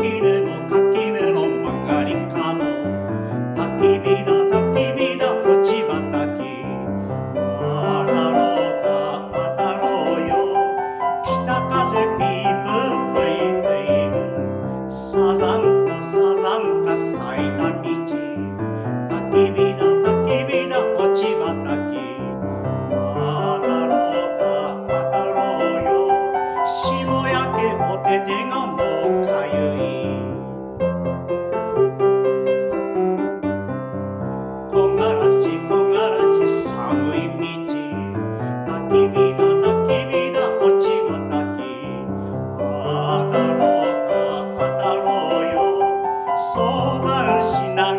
垣根の垣根の曲がり角。焚き火だ焚き火だ落ち葉たき渡ろうか渡ろうよ。北風ピープンプイプイサザンカサザンカ咲いた道。焚き火だ焚き火だ落ち葉たき渡ろうか渡ろうよ。霜焼けお手手がもそうなるしな。